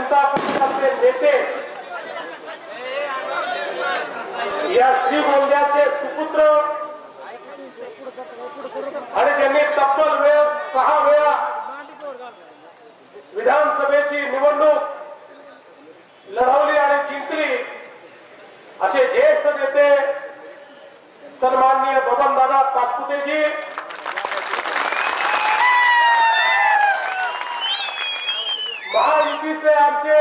जनता पक्षाचे नेते या श्रीगोंद्याचे सुपुत्र आणि ज्यांनी तब्बल वेळ सहा वेळा विधानसभेची निवडणूक लढवली आणि जिंकली असे ज्येष्ठ नेते सन्माननीय बबनदादा तात्पुतेजी महायुतीचे आमचे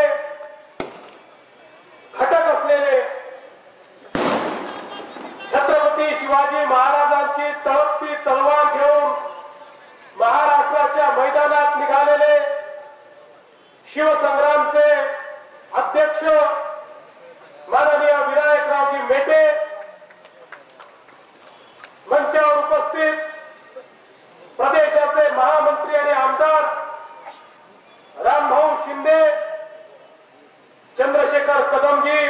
घटक असलेले छत्रपती शिवाजी महाराजांची तळपती तलवार घेऊन महाराष्ट्राच्या मैदानात निघालेले शिवसंग्रामचे अध्यक्ष माननीय विनायकरावजी मेटे मंचावर उपस्थित प्रदेशाचे महामंत्री आणि आमदार रामभाऊ शिंदे चंद्रशेखर कदमजी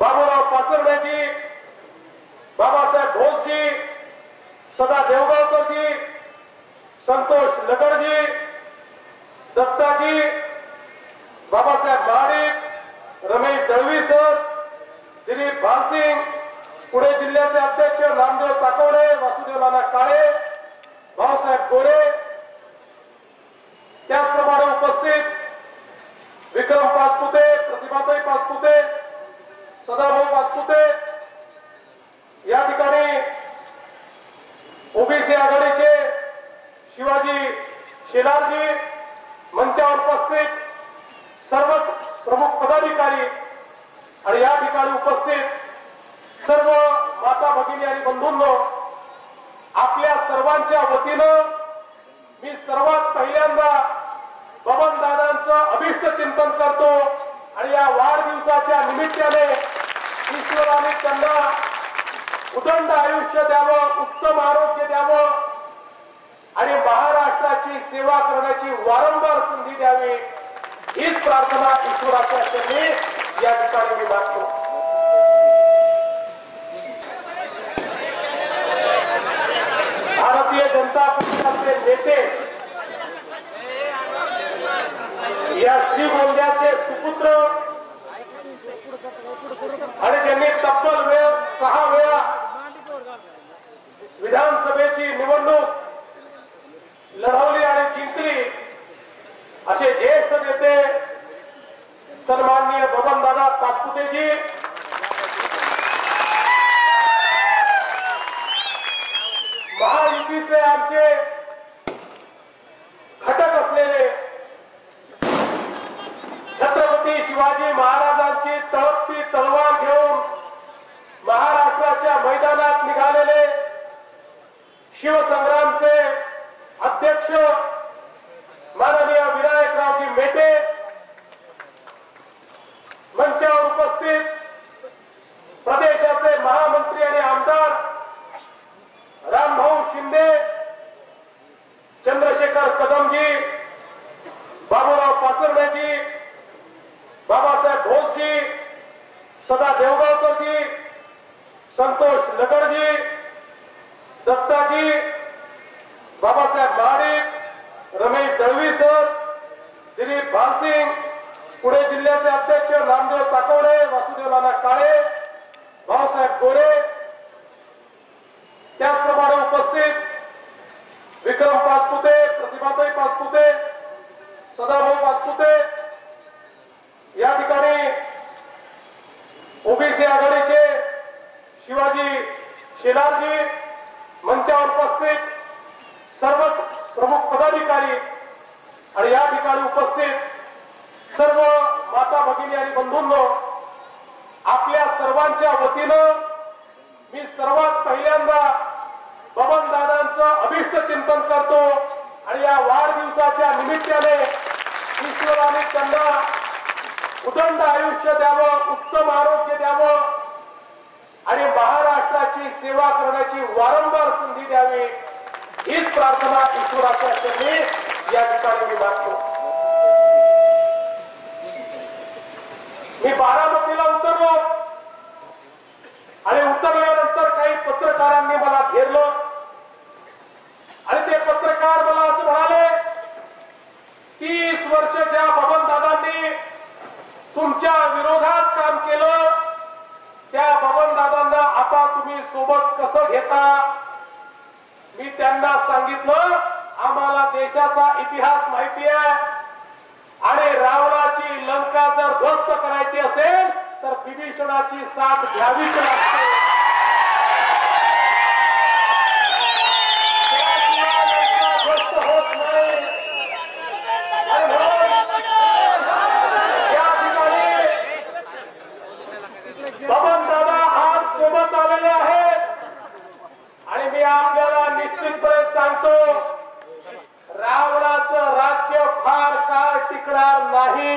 बाबूराव पाचरण्याजी बाबासाहेब भोसजी सदा देवगावकरजी संतोष दत्ताजी बाबासाहेब महाडिक रमेश दळवी सर दिलीप भानसिंग पुणे जिल्ह्याचे अध्यक्ष नामदेव ताकवडे वासुदेव नाना काळे भाऊसाहेब गोरे. त्याचप्रमाणे उपस्थित विक्रम पासपुते प्रतिभाताई पासपुते सदाभाऊ पासपुते या ठिकाणी ओबीसी आघाडीचे शिवाजी शेलारजी मंचावर उपस्थित सर्वच प्रमुख पदाधिकारी आणि या ठिकाणी उपस्थित सर्व माता भगिनी आणि बंधूंनो आपल्या सर्वांच्या वतीनं मी सर्वात पहिल्यांदा बबन दादांचं अभिष्ट चिंतन करतो आणि या वाढदिवसाच्या निमित्ताने ईश्वराने त्यांना उदंड आयुष्य द्यावं उत्तम आरोग्य द्यावं महाराष्ट्राची सेवा करण्याची वारंवार संधी द्यावी हीच प्रार्थना ईश्वराच्या चरणी या ठिकाणी मी मागतो भारतीय जनता पक्षाचे नेते या श्रीगोंद्याचे सुपुत्र आणि ज्यांनी तब्बल वेळ सहा वेळा विधानसभेची निवडणूक लढवली आणि जिंकली. असे ज्येष्ठ नेते सन्माननीय बबनदादा तात्पुतेजी महायुतीचे आमचे घटक असलेले छत्रपती शिवाजी महाराजांची तळपती तलवार घेऊन महाराष्ट्राच्या मैदानात निघालेले शिवसंग्रामचे अध्यक्ष माननीय विनायकरावजी मेटे मंचावर उपस्थित प्रदेशाचे महामंत्री आणि आमदार रामभाऊ शिंदे चंद्रशेखर कदमजी बाबूराव पाचरण्याजी बाबासाहेब भोसजी सदा देवगावकरजी संतोष लगडजी दत्ताजी बाबासाहेब महाडिक रमेश दळवी सर दिलीप भानसिंग पुणे जिल्ह्याचे अध्यक्ष नामदेव ताकवडे वासुदेव नाना काळे भाऊसाहेब गोरे त्याचप्रमाणे उपस्थित विक्रम पाचपुते प्रतिभाताई पाचपुते सदाभाऊ पाचपुते या ठिकाणी ओबीसी आघाडीचे शिवाजी शेलारजी मंचावर उपस्थित सर्वच प्रमुख पदाधिकारी आणि या ठिकाणी उपस्थित सर्व माता भगिनी आणि बंधूंनो आपल्या सर्वांच्या वतीनं मी सर्वात पहिल्यांदा बबन दादांचं अभिष्ट चिंतन करतो आणि या वाढदिवसाच्या निमित्ताने ईश्वराने त्यांना उदंड आयुष्य द्यावं उत्तम आरोग्य द्यावं आणि महाराष्ट्राची सेवा करण्याची वारंवार संधी द्यावी. हीच प्रार्थना ईश्वराच्या चरणी या ठिकाणी मी मागतो मी बारामतीला उतरलो आणि उतरल्यानंतर काही पत्रकारांनी मला घेरलं आणि ते पत्रकार मला असं म्हणाले तीस वर्ष ज्या बबन दादांनी तुमच्या विरोधात काम केलं त्या बबनदादांना आता तुम्ही सोबत कसं घेता मी त्यांना सांगितलं आम्हाला देशाचा इतिहास माहिती आहे आणि रावणाची लंका जर ध्वस्त करायची असेल तर विभीषणाची साथ घ्यावीच लागते त्याशिवाय लंका ध्वस्त होत नाही आणि म्हणून या ठिकाणी बबन दादा आज सोबत आलेले आहेत आणि मी आपल्याला निश्चितपणे सांगतो रावणाचं राज्य फार काळ टिकणार नाही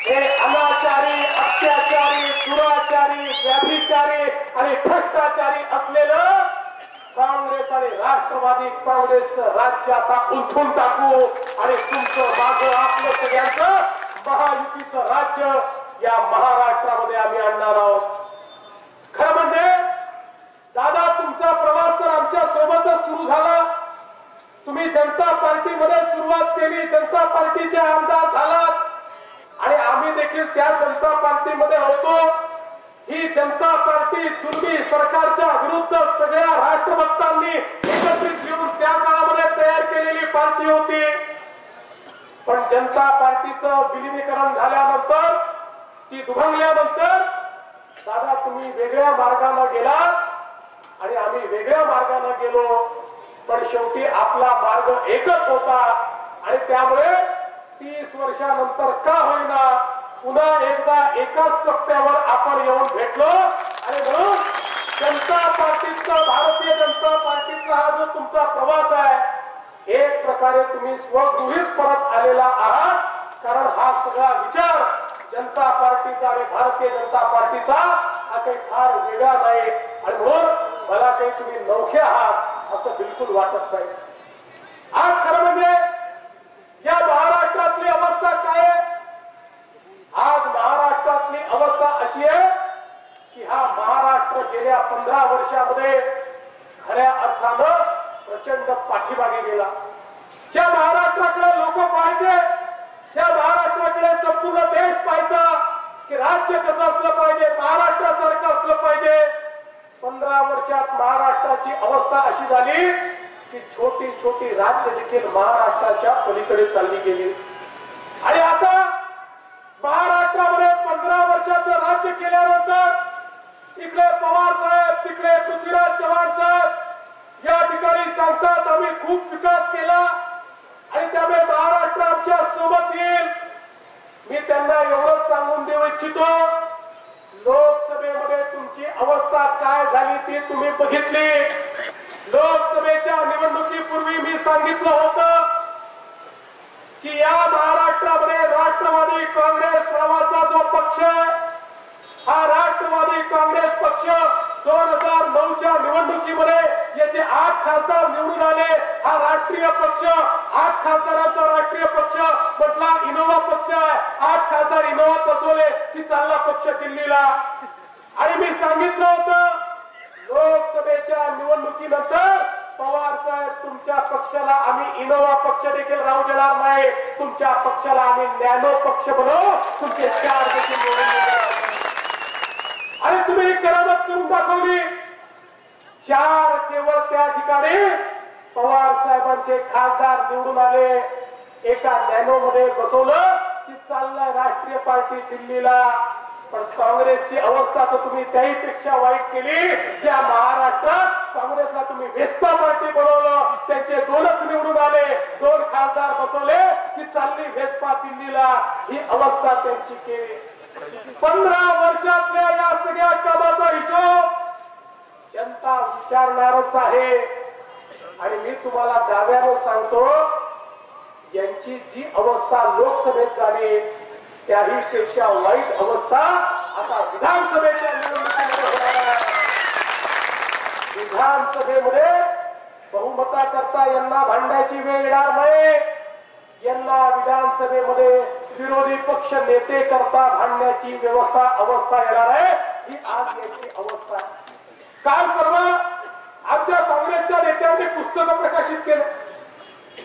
हे अनाचारी अत्याचारी दुराचारी व्याभिचारी आणि भ्रष्टाचारी असलेलं काँग्रेस आणि राष्ट्रवादी काँग्रेस राज्य आता उलथून टाकू आणि तुमचं माझं आपलं सगळ्यांचं महायुतीचं राज्य या महाराष्ट्रामध्ये आम्ही आणणार आहोत. खरं म्हणजे दादा तुमचा प्रवास तर आमच्या सोबतच सुरू झाला. तुम्ही जनता पार्टीमध्ये सुरुवात केली जनता पार्टीचे आमदार झालात. आणि आम्ही देखील त्या जनता पार्टीमध्ये होतो. ही जनता पार्टी जुलमी सरकारच्या विरुद्ध सगळ्या राष्ट्रभक्तांनी एकत्रित येऊन त्या काळामध्ये तयार केलेली पार्टी होती. पण जनता पार्टीचं विलिनीकरण झाल्यानंतर ती दुभंगल्यानंतर दादा तुम्ही वेगळ्या मार्गाने गेला आणि आम्ही वेगळ्या मार्गाने गेलो पण शेवटी आपला मार्ग एकच होता आणि त्यामुळे तीस वर्षानंतर का होईना पुन्हा एकदा एकाच टप्प्यावर आपण येऊन भेटलो. आणि म्हणून जनता पार्टीचा भारतीय जनता पार्टीचा हा जो तुमचा प्रवास आहे एक प्रकारे तुम्ही स्वगृहीच परत आलेला आहात. कारण हा सगळा विचार जनता पार्टीचा आणि भारतीय जनता पार्टीचा हा काही फार वेगळा नाही. आणि म्हणून मला काही तुम्ही नौखे आहात असं बिलकुल वाटत नाही. आज खरं म्हणजे या महाराष्ट्रातली अवस्था काय आहे? आज महाराष्ट्रातली अवस्था अशी आहे की हा महाराष्ट्र गेल्या पंधरा वर्षामध्ये खऱ्या अर्थानं प्रचंड पाठीमागे गेला. ज्या महाराष्ट्राकडे लोक पाहायचे त्या महाराष्ट्राकडे संपूर्ण देश पाहायचा की राज्य कसं असलं पाहिजे महाराष्ट्रासारखं असलं पाहिजे. पंधरा वर्षात महाराष्ट्राची अवस्था अशी झाली की छोटी छोटी राज्य देखील महाराष्ट्राच्या पलीकडे चालली गेली. महाराष्ट्रामध्ये पंधरा वर्षाचं राज्य केल्यानंतर इकडे पवार साहेब तिकडे पृथ्वीराज चव्हाण साहेब या ठिकाणी सांगतात आम्ही खूप विकास केला आणि त्यामुळे महाराष्ट्र आमच्यासोबत येईल. मी त्यांना एवढंच सांगून देऊ इच्छितो लोकसभेमध्ये तुमची अवस्था काय झाली ती तुम्ही बघितली. लोकसभेच्या निवडणुकीपूर्वी मी सांगितलं होतं की या महाराष्ट्रामध्ये राष्ट्रवादी काँग्रेस नावाचा जो पक्ष हा राष्ट्रवादी काँग्रेस पक्ष दोन हजार नऊच्या निवडणुकीमध्ये याचे आठ खासदार निवडून आले. हा राष्ट्रीय पक्ष आठ खासदारांचा राष्ट्रीय पक्ष म्हटला इनोव्हा पक्ष आहे. आठ खासदार इनोवात बसवले की चालला पक्ष दिल्लीला. आणि मी सांगितलं होतं लोकसभेच्या निवडणुकीनंतर पवार साहेब तुमच्या पक्षाला आम्ही इनोवा पक्ष देखील राहू देणार नाही. तुमच्या पक्षाला आम्ही नॅनो पक्ष बनवू तुमचे चार देखील आणि तुम्ही ही करामत करून दाखवली. चार केवळ त्या ठिकाणी पवार साहेबांचे खासदार निवडून आले. एका नॅनो मध्ये बसवलं की चाललंय राष्ट्रीय पार्टी दिल्लीला. पण काँग्रेसची अवस्था तर तुम्ही त्याही पेक्षा वाईट केली. त्या महाराष्ट्रात काँग्रेसला तुम्ही वेस्पा पार्टी बनवलं त्यांचे दोनच निवडून आले. दोन खासदार बसवले की चालली वेस्पा दिल्लीला. ही अवस्था त्यांची केली. पंधरा वर्षातल्या या सगळ्या कामाचा हिशोब जनता विचारणारच आहे. आणि मी तुम्हाला दाव्यानं सांगतो यांची जी अवस्था लोकसभेत झाली त्याही पेक्षा वाईट अवस्था आता विधानसभेच्या निवडणुकीमध्ये होणार विधानसभेमध्ये बहुमता करता यांना भांडायची वेळ येणार नाही. यांना विधानसभेमध्ये विरोधी पक्ष नेते करता भांडण्याची व्यवस्था अवस्था येणार आहे. ही आज याची अवस्था. आहे काल परवा आमच्या काँग्रेसच्या नेत्यांनी पुस्तकं प्रकाशित केलं.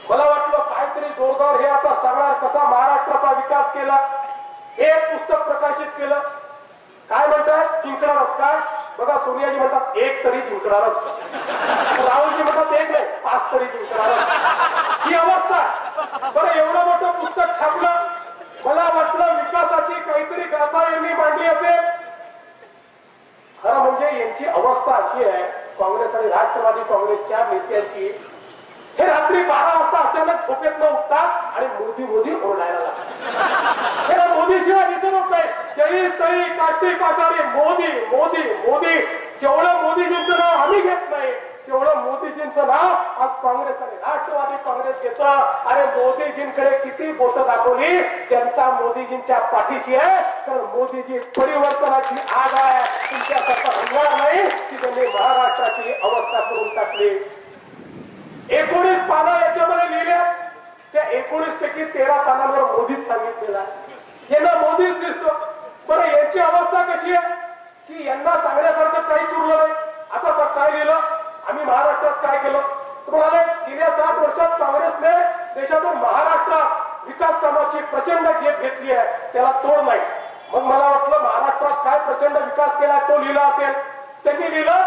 मला वाटलं काहीतरी जोरदार हे आता सांगणार कसा महाराष्ट्राचा विकास केला. एक पुस्तक प्रकाशित केलं. काय म्हणतात? जिंकणारच. काय? बघा सोनियाजी म्हणतात एक तरी जिंकणारच. राहुलजी म्हणतात एक नाही पाच तरी जिंकणारच. ही अवस्था. बरं एवढं मोठं पुस्तक छापलं. मला वाटलं विकासाची काहीतरी गाथा यांनी मांडली असेल. खरं म्हणजे यांची अवस्था अशी आहे काँग्रेस आणि राष्ट्रवादी काँग्रेसच्या नेत्यांची. हे रात्री बारा वाजता अचानक झोपेत न उठतात. आणि मोदी मोदी ओरडायला लागतात मोदी शिवाय दिसतच नाही. जरी तरी कार्तिक आषाढी मोदी मोदी मोदी. जेवढं मोदीजींचं नाव आम्ही घेत नाही तेवढं मोदीजींचं नाव आज काँग्रेस आणि राष्ट्रवादी काँग्रेस घेत. अरे मोदीजींकडे किती बोट दाखवली? जनता मोदीजींच्या पाठीशी आहे. तर मोदीजी परिवर्तनाची आग आहे. तुमच्यासारखं होणार नाही की त्यांनी महाराष्ट्राची अवस्था करून टाकली. एकोणीस पानं याचे या तेरा मोदीच सांगितलेला आहे. यांना मोदीच दिसतो. बरं यांची अवस्था कशी आहे? की यांना सांगण्यासारखं काहीच उरलं नाही. आता बघ काय लिहिलं. आम्ही महाराष्ट्रात काय केलं? तुम्हाला गेल्या सात वर्षात काँग्रेसने देशातून महाराष्ट्रात विकास कामाची प्रचंड घेत घेतली आहे. त्याला तोड नाही. मग मला वाटलं महाराष्ट्रात काय प्रचंड विकास केला तो लिहिला असेल. त्यांनी लिहिलं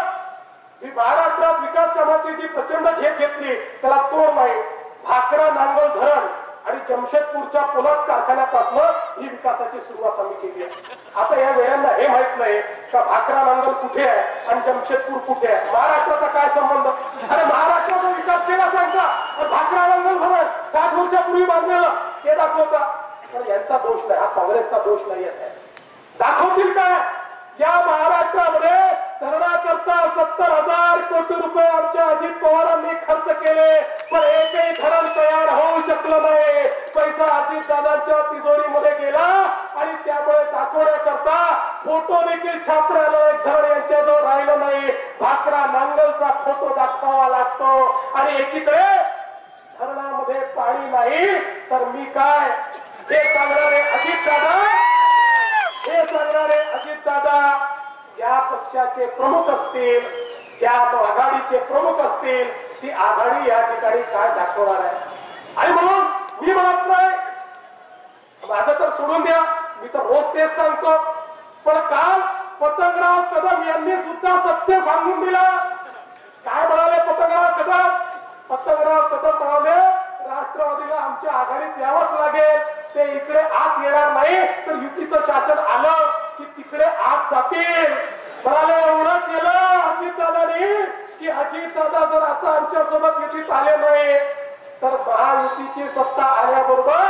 मी महाराष्ट्रात विकास कामाची जी प्रचंड झेप घेतली त्याला तोड नाही. भाकरा नांगल धरण आणि जमशेदपूरच्या पोलाद कारखान्यापासून ही विकासाची सुरुवात आम्ही केली आहे. आता या वेळांना हे माहीत नाही का भाकरा नांगल कुठे आहे आणि जमशेदपूर कुठे आहे? महाराष्ट्राचा काय संबंध? अरे महाराष्ट्राचा विकास केला सांगता. भाकरा नांगल भवन साठ वर्षापूर्वी बांधलेलं. ते दाखवता. पण यांचा दोष नाही. हा काँग्रेसचा दोष नाही असा साहेब. दाखवतील काय या महाराष्ट्रामध्ये धरणाकरता सत्तर हजार कोटी रुपये आमच्या अजित पवारांनी खर्च केले. पण एकही धरण तयार होऊ शकलं नाही पैसा अजित दादांच्या तिजोरीमध्ये गेला आणि त्यामुळे दाखवण्याकरता फोटो देखील छापण्याला एक धरण यांच्याजवळ राहिलं नाही. भाकरा नांगलचा फोटो दाखवावा लागतो. आणि एकीकडे धरणामध्ये पाणी नाही. तर मी काय? हे सांगणारे अजित दादा. हे सांगणारे अजित दादा ज्या पक्षाचे प्रमुख असतील ज्या आघाडीचे प्रमुख असतील ती आघाडी या ठिकाणी काय दाखवणार आहे? आणि म्हणून मी म्हणत नाही माझं तर सोडून द्या. मी तर रोज तेच सांगतो. पण काल पतंगराव कदम यांनी सुद्धा सत्य सांगून दिलं. काय म्हणाले पतंगराव कदम? पतंगराव कदम म्हणाले राष्ट्रवादीला आमच्या आघाडीत यावंच लागेल. ते इकडे आत येणार नाही तर युतीचं शासन आलं की तिकडे आत जातील. मला एवढं केलं अजितदादांनी की अजितदादा जर आता आमच्यासोबत युतीत आले नाही तर महायुतीची सत्ता आल्याबरोबर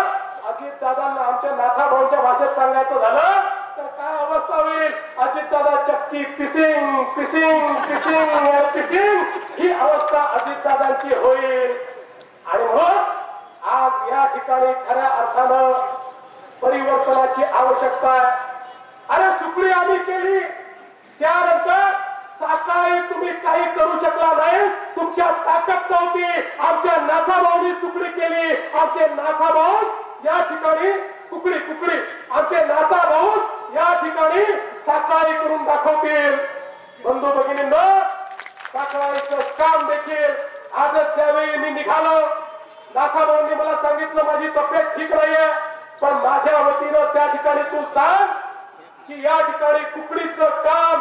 अजित दादांना आमच्या नाथाभाऊंच्या भाषेत सांगायचं झालं तर काय अवस्था होईल? अजित दादा चक्की पिसिंग पिसिंग पिसिंग पिसिंग ही अवस्था अजित दादांची होईल. आणि मग आज या ठिकाणी खऱ्या अर्थानं परिवर्तनाची आवश्यकता आहे. अरे सुकडी आम्ही केली. त्यानंतर साकाळी तुम्ही काही करू शकला नाही. तुमच्या ताकद नव्हती. आमच्या नाथाभाऊनी चुकडी केली. आमचे नाथाभाऊ या ठिकाणी कुकडी कुकडी. आमचे नाथाभाऊ या ठिकाणी साकाळी करून दाखवतील. बंधू भगिनींना साकाळीचं काम देखील आजच ज्यावेळी मी निघालो नाथाभाऊंनी मला सांगितलं माझी तब्येत ठीक नाहीये पण माझ्या वतीनं त्या ठिकाणी तू सांग की या ठिकाणी कुकडीचं काम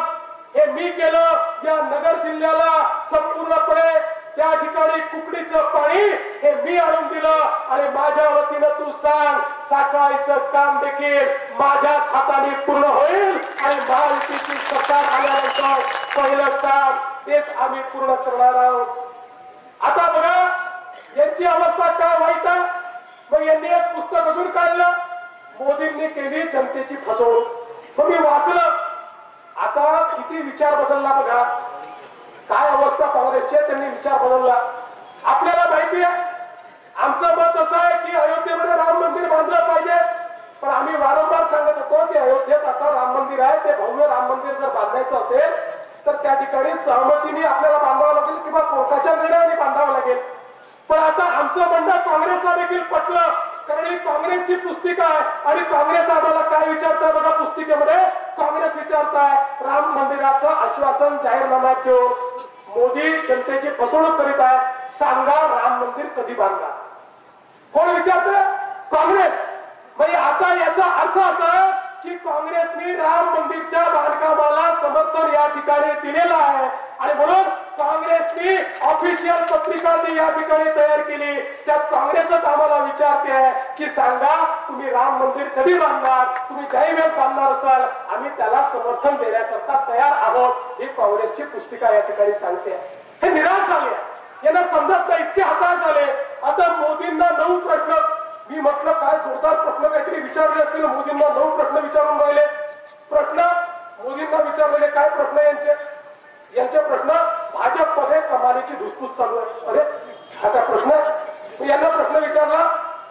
हे मी केलं. या नगर जिल्ह्याला संपूर्णपणे त्या ठिकाणी कुकडीचं पाणी हे मी आणून दिलं. आणि माझ्या वतीनं तू सांग साकाळीचं काम देखील माझ्याच हाताने पूर्ण होईल. आणि महायुतीची सत्ता आल्यानंतर पहिलं काम तेच आम्ही पूर्ण करणार आहोत. आता बघा यांची अवस्था काय वाईट आहे? मग यांनी एक पुस्तक अजून काढलं. मोदींनी केली जनतेची फसवणूक. मग मी वाचलं. आता किती विचार बदलला बघा. काय अवस्था काँग्रेसची त्यांनी विचार बदलला. आपल्याला माहिती आहे आमचं मत असं आहे की अयोध्येमध्ये राम मंदिर बांधलं पाहिजे. पण आम्ही वारंवार सांगत होतो की अयोध्येत आता राम मंदिर आहे ते भव्य राम मंदिर जर बांधायचं असेल तर त्या ठिकाणी सहमतीने आपल्याला बांधावं लागेल किंवा कोर्टाच्या निर्णयाने बांधावं लागेल. पण आता आमचं म्हणणं काँग्रेसला देखील पटलं. कारण ही काँग्रेसची पुस्तिका आहे. आणि काँग्रेस आम्हाला काय विचारताय बघा पुस्तिकेमध्ये? काँग्रेस विचारताय राम मंदिराचं आश्वासन जाहीरनाम्यात देऊन मोदी जनतेची फसवणूक करीत आहे सांगा राम मंदिर कधी बांधणार? कोण विचारत काँग्रेस. म्हणजे आता याचा अर्थ असा आहे की काँग्रेसने राम मंदिरच्या बांधकामाला समर्थन या ठिकाणी दिलेलं आहे. आणि म्हणून काँग्रेसने ऑफिशियल पत्रिका जी या ठिकाणी तयार केली त्यात काँग्रेसच आम्हाला विचारते आहे की सांगा तुम्ही राम मंदिर कधी बांधणार? तुम्ही ज्याही बांधणार असाल? आम्ही त्याला समर्थन देण्याकरता तयार आहोत ही काँग्रेसची पुस्तिका या ठिकाणी सांगते हे निराश झाले यांना समजत नाही इतके हताश झाले आता मोदींना नऊ प्रश्न मी म्हटलं काय जोरदार प्रश्न काहीतरी विचारले असतील मोदींना नऊ प्रश्न विचारून राहिले. प्रश्न मोदींना विचारलेले काय प्रश्न यांचे? यांचे प्रश्न भाजपमध्ये कमालीची धुसफूस चालू आहे. अरे हा काय प्रश्न आहे? मी यांना प्रश्न विचारला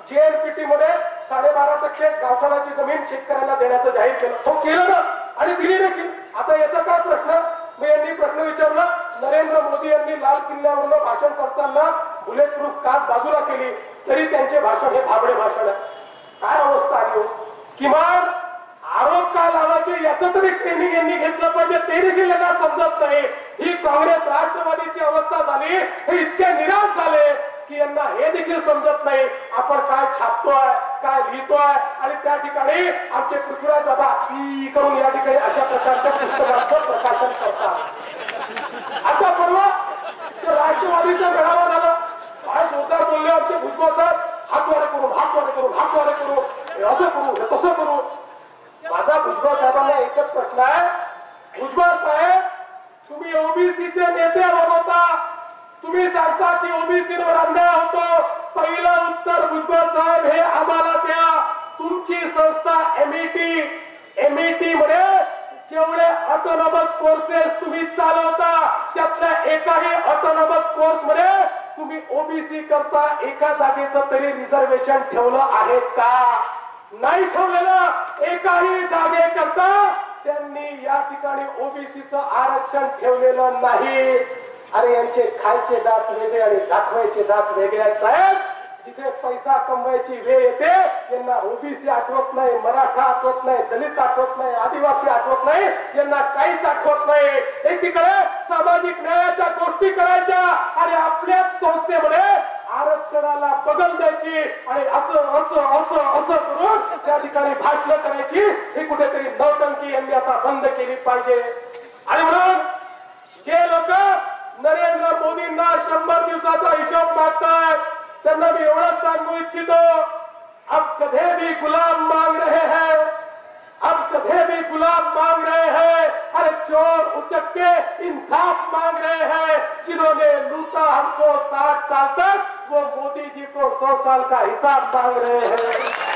जेएनपीटी मध्ये साडेबारा टक्के गावठाणाची जमीन शेतकऱ्यांना देण्याचं जाहीर केलं. हो केलं ना? आणि दिली देखील. आता याचा काय प्रश्न? मी यांनी प्रश्न विचारला नरेंद्र मोदी यांनी लाल किल्ल्यावरनं भाषण करताना बुलेट प्रूफ काच बाजूला केली तरी त्यांचे भाषण हे भाबडे भाषण आहे. काय अवस्था आली हो? किमान आरोप काय लावायचे याचं तरी ट्रेनिंग यांनी घेतलं पाहिजे. ते देखील यांना समजत नाही. ही काँग्रेस राष्ट्रवादीची अवस्था झाली. हे इतके निराश झाले की यांना हे देखील समजत नाही. आपण काय छापतोय काय लिहितोय? आणि त्या ठिकाणी आमचे पृथ्वीराज दादा करून या ठिकाणी अशा प्रकारच्या पुस्तकांचं प्रकाशन करतात. आता परवा ते राष्ट्रवादीचा मेळावा झाला. काय जोरदार बोलले आमचे भुजबळ साहेब? हातवारे करू हातवारे करू हातवारे करू. असं करू तसं करू. माझा भुजबळ साहेबांना एकच प्रश्न आहे. भुजबळ साहेब तुम्ही ओबीसीचे नेते बनवता तुम्ही सांगता की ओबीसीवर अन्याय होतो. पहिलं उत्तर भुजबळ साहेब हे आम्हाला द्या. तुमची संस्था एमईटी एमईटी मध्ये जेवढे ऑटोनॉमस कोर्सेस तुम्ही चालवता त्यातल्या एकाही ऑटोनॉमस कोर्समध्ये तुम्ही ओबीसी करता. एका जागेचं तरी रिझर्वेशन ठेवलं आहे का? नाही ठेवलेलं एकाही जागे करता त्यांनी या ठिकाणी ओबीसीचं आरक्षण ठेवलेलं नाही. अरे यांचे खायचे दात वेगळे आणि दाखवायचे दात वेगळे आहेत साहेब. जिथे पैसा कमवायची वेळ येते यांना ओबीसी आठवत नाही मराठा आठवत नाही दलित आठवत नाही आदिवासी आठवत नाही यांना काहीच आठवत नाही. एकीकडे सामाजिक न्यायाच्या गोष्टी करायच्या आणि आपल्याच संस्थेमध्ये आरक्षणाला बगल द्यायची आणि असं असं असं असं करून त्या ठिकाणी भाषण करायची ही कुठेतरी नौटंकी यांनी आता बंद केली पाहिजे. आणि म्हणून जे लोक नरेंद्र मोदींना शंभर दिवसाचा हिशोब मागतात त्यांना मी एवढंच सांगू इच्छितो. अब कधे भी गुलाम मांग रहे हैं अब कधे भी गुलाम मांग रहे हैं अरे चोर उचक्के इंसाफ मांग रहे हैं जिन्होंने लूटा हमको साठ साल तक। वो मोदी जी को सौ साल का हिसाब मांग रहे हैं।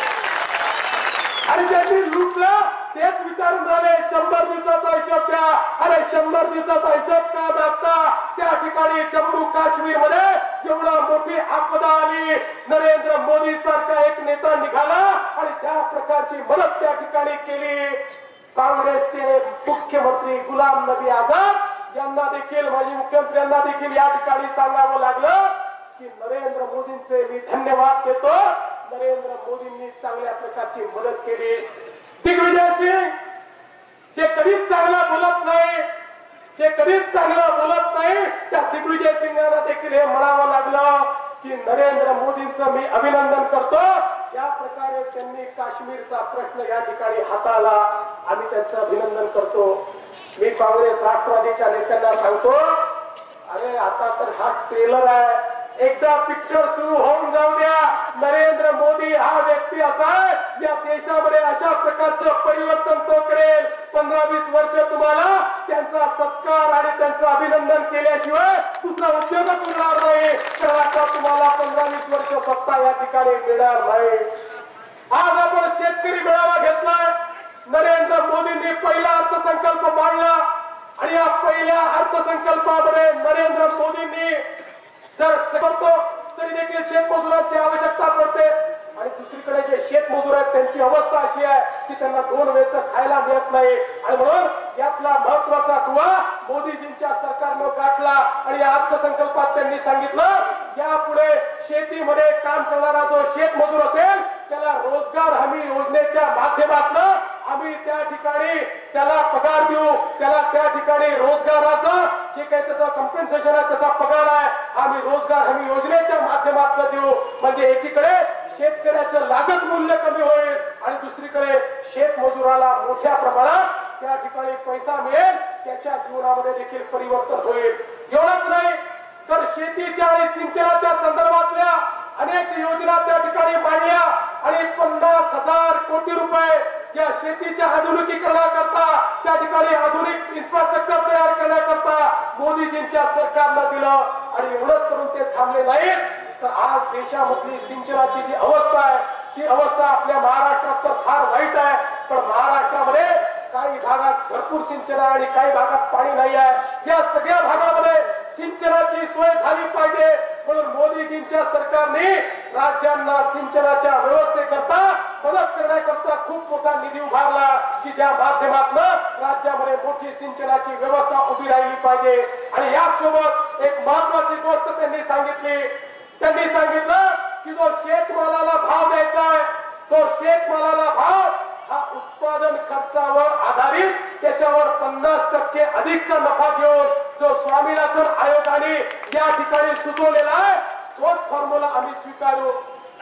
आणि ज्यांनी लुटलं तेच विचारून राहिले शंभर दिवसाचा हिशोब द्या. अरे शंभर दिवसाचा हिशोब का मागता त्या ठिकाणी जम्मू काश्मीरमध्ये जेवढा मोठी आपदा आली. नरेंद्र मोदी सारखा एक नेता निघाला आणि ज्या प्रकारची मदत त्या ठिकाणी केली. काँग्रेसचे मुख्यमंत्री गुलाम नबी आझाद यांना देखील माजी मुख्यमंत्री यांना देखील या ठिकाणी सांगावं लागलं. की नरेंद्र मोदींचे मी धन्यवाद देतो. नरेंद्र मोदींनी चांगल्या प्रकारची मदत केली. दिग्विजय सिंग जे कधीच चांगला बोलत नाही जे कधीच चांगलं बोलत नाही त्या दिग्विजय सिंगांना देखील हे म्हणावं लागलं की नरेंद्र मोदींचं मी अभिनंदन करतो. ज्या प्रकारे त्यांनी काश्मीरचा प्रश्न या ठिकाणी हाताळला आम्ही त्यांचं अभिनंदन करतो. मी काँग्रेस राष्ट्रवादीच्या नेत्यांना सांगतो अरे आता तर हा ट्रेलर आहे. एकदा पिक्चर सुरू होऊन जाऊ द्या. नरेंद्र मोदी हा व्यक्ती असा आहे या देशामध्ये अशा प्रकारचं परिवर्तन तो करेल. पंधरा वीस वर्ष तुम्हाला त्यांचा सत्कार आणि त्यांचं अभिनंदन केल्याशिवाय दुसरा उद्योगच मिळणार नाही. तर आता तुम्हाला पंधरा वीस वर्ष सत्ता या ठिकाणी मिळणार नाही. आज आपण शेतकरी मेळावा घेतलाय. नरेंद्र मोदींनी पहिला अर्थसंकल्प मांडला. आणि या पहिल्या अर्थसंकल्पामध्ये नरेंद्र मोदींनी जर करतो तरी देखील शेतमजुरांची आवश्यकता पडते. आणि दुसरीकडे जे शेतमजूर आहेत त्यांची अवस्था अशी आहे की त्यांना दोन वेळच खायला मिळत नाही. आणि म्हणून यातला महत्त्वाचा दुवा मोदीजींच्या सरकारनं गाठला आणि या अर्थसंकल्पात त्यांनी सांगितलं यापुढे शेतीमध्ये काम करणारा जो शेतमजूर असेल त्याला रोजगार हमी योजनेच्या माध्यमातून आम्ही त्या ठिकाणी त्याला पगार देऊ त्याला त्या ठिकाणी रोजगाराचं जे काही त्याचं कॉम्पेन्सेशन आहे त्याचा पगार आहे आम्ही रोजगार हमी योजनेच्या माध्यमातून देऊ. म्हणजे एकीकडे शेतकऱ्याचं लागत मूल्य कमी होईल आणि दुसरीकडे शेतमजुराला मोठ्या प्रमाणात त्या ठिकाणी पैसा मिळेल त्याच्या जीवनामध्ये देखील परिवर्तन होईल. एवढंच नाही तर शेतीच्या आणि सिंचनाच्या संदर्भातल्या अनेक योजना त्या ठिकाणी मांडल्या आणि पन्नास हजार कोटी रुपये या शेतीच्या आधुनिकीकरणाकरता त्या ठिकाणी आधुनिक इन्फ्रास्ट्रक्चर तयार करण्याकरता मोदीजींच्या सरकारनं दिलं आणि एवढंच करून ते थांबले नाहीत. तर आज देशामधली सिंचनाची जी अवस्था आहे ती अवस्था आपल्या महाराष्ट्रात तर फार वाईट आहे. पण महाराष्ट्रामध्ये काही भागात भरपूर सिंचन आहे आणि काही भागात पाणी नाही आहे. या सगळ्या भागामध्ये सिंचनाची सोय झाली पाहिजे. म्हणून मोदीजींच्या सरकारने राज्यांना सिंचनाच्या व्यवस्थेकरता मदत करण्याकरता खूप मोठा निधी उभारला की ज्या माध्यमातून राज्यामध्ये मोठी सिंचनाची व्यवस्था उभी राहिली पाहिजे. आणि यासोबत एक महत्वाची गोष्ट त्यांनी सांगितली. त्यांनी सांगितलं की जो शेतमालाला भाव द्यायचा आहे तो शेतमालाला भाव हा उत्पादन खर्चावर आधारित त्याच्यावर पन्नास टक्के अधिकचा नफा घेऊन जो स्वामीनाथन आयोगाने या ठिकाणी सुचवलेला आहे तोच फॉर्म्युला आम्ही स्वीकारू.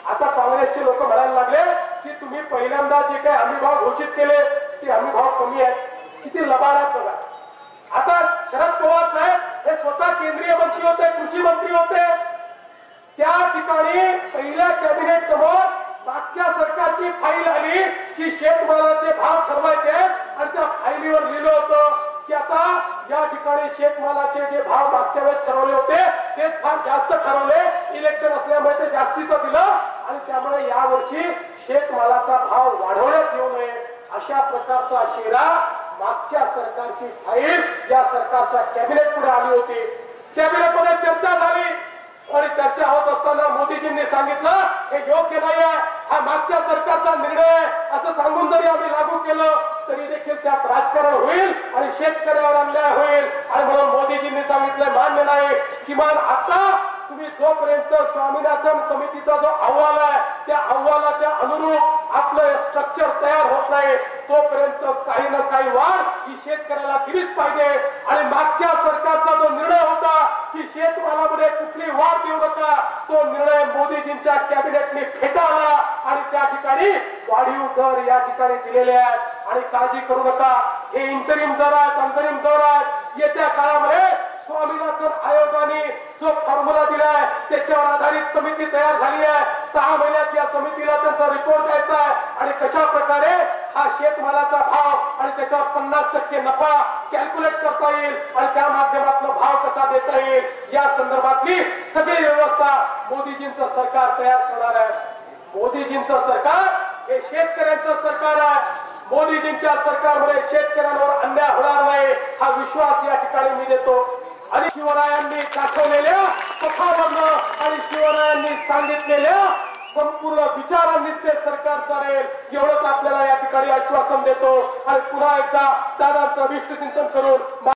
आता काँग्रेसचे लोक म्हणायला लागले की तुम्ही पहिल्यांदा जे काही हमी भाव घोषित केले ते हमी भाव कमी आहेत. किती लबाडात बघा. आता शरद पवार साहेब हे स्वतः केंद्रीय मंत्री होते कृषी मंत्री होते. त्या ठिकाणी पहिल्या कॅबिनेट समोर मागच्या सरकारची फाईल आली की शेतमालाचे भाव ठरवायचे आणि त्या फाईलीवर लिहिलं होतं की आता या ठिकाणी शेतमालाचे जे भाव मागच्या वेळेस ठरवले होते तेच फार जास्त ठरवले. इलेक्शन असल्यामुळे ते जास्तीचं दिलं. आणि त्यामुळे यावर्षी शेतमालाचा भाव वाढवण्यात येऊ नये अशा प्रकारचा शेरा मागच्या सरकारची फाईल या सरकारच्या कॅबिनेट पुढे आली होती. कॅबिनेटमध्ये चर्चा झाली. आणि चर्चा होत असताना मोदीजींनी सांगितलं हे योग्य नाही आहे हा मागच्या सरकारचा निर्णय असं सांगून जरी आम्ही लागू केलं तरी देखील त्यात राजकारण होईल आणि शेतकऱ्यावर अन्याय होईल. आणि म्हणून मोदीजींनी सांगितलं मान्य नाही. किमान आता तुम्ही जोपर्यंत स्वामीनाथन समितीचा जो अहवाल आहे त्या अहवालाच्या अनुरूप आपलं स्ट्रक्चर तयार होत नाही तोपर्यंत काही ना काही वाढ ही शेतकऱ्याला दिलीच पाहिजे. आणि मागच्या सरकारचा जो निर्णय होता की शेतमालामध्ये कुठली वाढ देऊ नका तो निर्णय मोदीजींच्या कॅबिनेटने फेटाळला आणि त्या ठिकाणी वाढीव दर या ठिकाणी दिलेले आहेत. आणि काळजी करू नका हे इंटरिम दर आहेत अंतरिम दर आहेत. येत्या काळामध्ये जो फॉर्म्युला दिलाय त्याच्यावर आधारित समिती तयार झाली आहे. सहा महिन्यात या समितीला त्यांचा रिपोर्ट द्यायचा आहे. आणि कशा प्रकारे हा शेतमालाचा भाव आणि त्याच्यावर पन्नास टक्के नफा कॅल्क्युलेट करता येईल आणि त्या माध्यमातून भाव कसा देता येईल या संदर्भातली सगळी व्यवस्था मोदीजींचं सरकार तयार करणार आहे. मोदीजींचं सरकार हे शेतकऱ्यांचं सरकार आहे. मोदीजींच्या सरकारमुळे शेतकऱ्यांवर अन्याय होणार नाही. हा विश्वास या ठिकाणी मी देतो. आणि शिवरायांनी दाखवलेल्या पथावरनं आणि शिवरायांनी सांगितलेल्या संपूर्ण विचारांनी ते सरकार चालेल. एवढंच आपल्याला या ठिकाणी आश्वासन देतो. आणि पुन्हा एकदा दादांचं विष्ट चिंतन करून